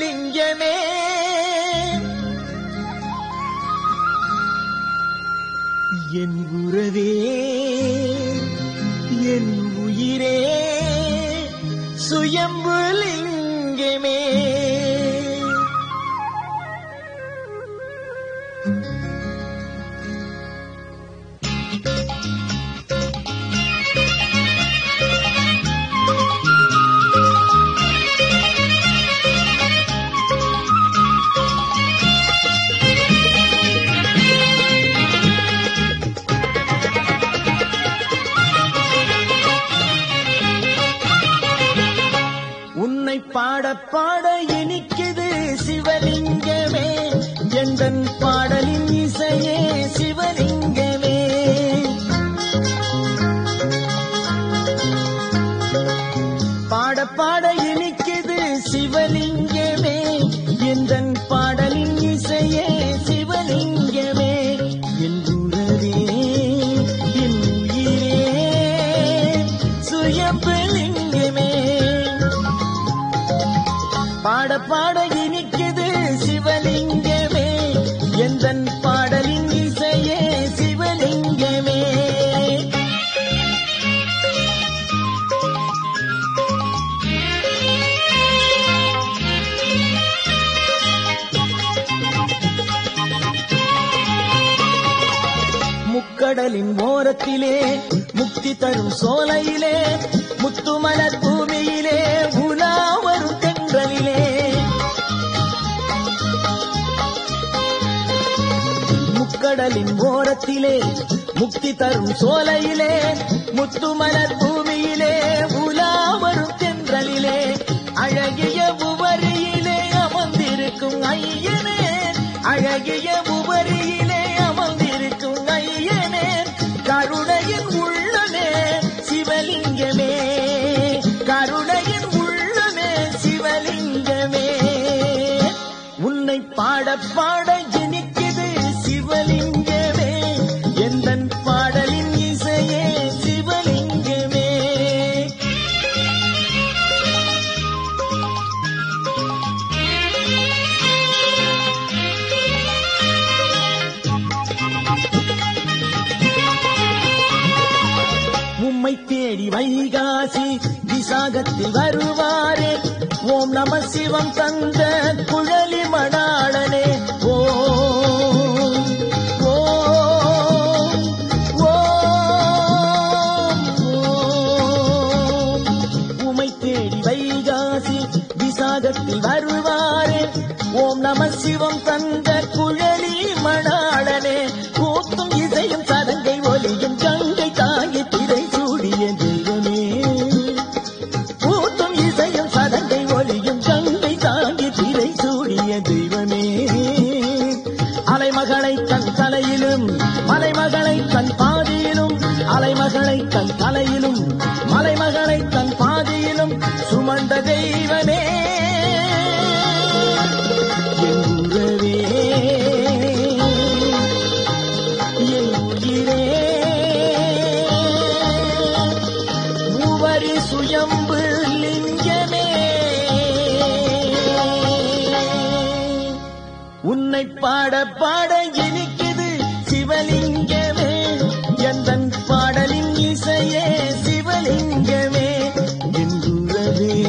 லிங்கமே. என் உறவே என் உயிரே சுயம்புலிங்கமே உன்னை பாட பாட இனிக்குது சிவலிங்கமே. எந்தன் பாடலின் இசையே சிவலிங்கமே. பாட பாட இனிக்குது சிவலிங்கமே பாட பாட இனிக்குது சிவலிங்கமே. எந்த பாடலின் இசையே சிவலிங்கமே. முக்கடலின் ஓரத்திலே முக்தி தரும் சோலையில் கடலின் ஓரத்திலே முக்தி தரும் சோலையிலே முத்துமலர் பூமியிலே உலா வரும் தென்றலிலே அழகிய உபரியிலே அமர்ந்திருக்கும் ஐயனே அழகிய உபரியிலே அமர்ந்திருக்கும் ஐயனே கருணையின் உள்ளமே சிவலிங்கமே கருணையின் உள்ளமே சிவலிங்கமே. உன்னை பாட பாட தேடி வைகாசி விசாகத்தில் வருவாரே ஓம் நம சிவம் தந்த குழலி மணாளனே ஓ விசாகத்தில் வருவாரே ஓம் நம சிவம் தந்த குழலி மணாளனே மலைமகளை தன் தலையிலும் மலைமகளை தன் பாதியிலும் அலைமகளை தன் தலையிலும் மலைமகளை தன் பாதியிலும் சுமந்த தெய்வமே. உன்னை பாட பாட இனிக்குது சிவலிங்கமே. எந்தன் பாடலின் இசையே சிவலிங்கமே. என்றுவே